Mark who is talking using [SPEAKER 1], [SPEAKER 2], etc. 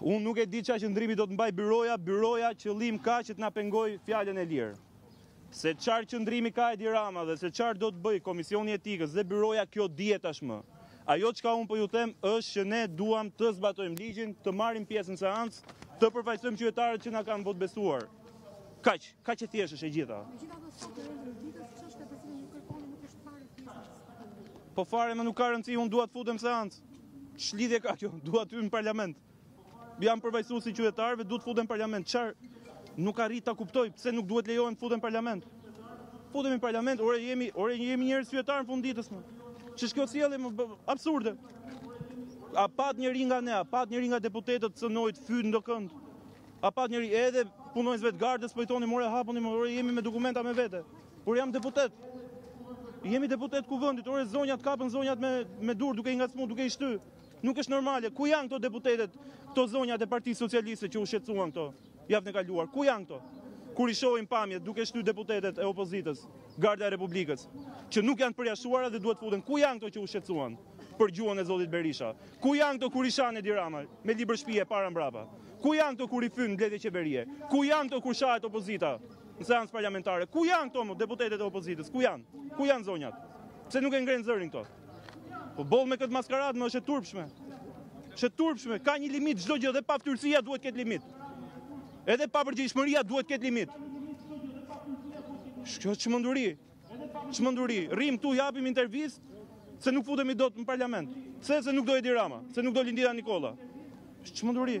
[SPEAKER 1] Unë nuk e di ça qëndrimi do të mbajë byroja, byroja qëllim ka që të na pengojë fjalën e lirë. Se çfarë qëndrimi ka Edi Rama dhe se çfarë do të bëjë komisioni i etikës dhe byroja kjo dihet tashmë. Ajo çka unë po ju them është që ne duam të zbatojmë ligjin, të marrim pjesë në seancë, të përfaqësojmë qytetarët që na kanë votëbesuar. Kaq, kaq e thjeshtë është e gjitha. Po fare më nuk ka rëndësi, unë dua të futem seancë. Ç'lidhje ka kjo? Dua të hyj në parlament. Jam përfaqësues i qytetarëve, duhet të futem në parlament. Çar nuk arrij ta kuptoj pse nuk duhet lejohem të futem në parlament. Futem në parlament, ore jemi, ore jemi njerëz qytetarë në fund të ditës më. Ç'është kjo sjellje më absurde? A pat njëri nga ne, a pat njëri nga deputetët të cënojë, të fyejë ndokënd? A pat njëri edhe punonjësve të gardës po i thoni, more hapuni, more jemi me dokumenta me vete. Por jam deputet. Jemi deputetë Kuvendit, ore zonjat kapën zonjat me, me dur duke i ngacmu, duke i shty. Nuk është normale, ku janë këto deputetet, këto zonjat e Partisë Socialiste që u shqetësuan këto, javën e kaluar, ku janë këto? Kur i shohin pamjet duke shty deputetet e opozitës, Garda e Republikës, që nuk janë përjashuara dhe duhet futen, ku janë këto që u shqetësuan për gjuhën e zotit Berisha? Ku janë këto kur i shan Edi Rama me libër shpije para-mbrapa? Ku janë këto kur i fyn n'mbledhje qeverie? Ku janë këto kur shahet opozita? Në seancë parlamentare, ku janë këto më deputetet e opozitës? Ku janë? Ku janë zonjat? Pse nuk e ngrenë zërin këto? Po boll me këtë maskaradë më, është e turpshme. Është e turpshme, ka një limit çdo gjë dhe pafytyrësia duhet të ketë limit. Edhe papërgjegjshmëria duhet të ketë limit. Kjo është çmenduri. Çmenduri. Rrim këtu japim intervistë se nuk futemi dot në parlament. Pse? Se nuk do Edi Rama, se nuk do Lindita Nikolla. Është çmenduri.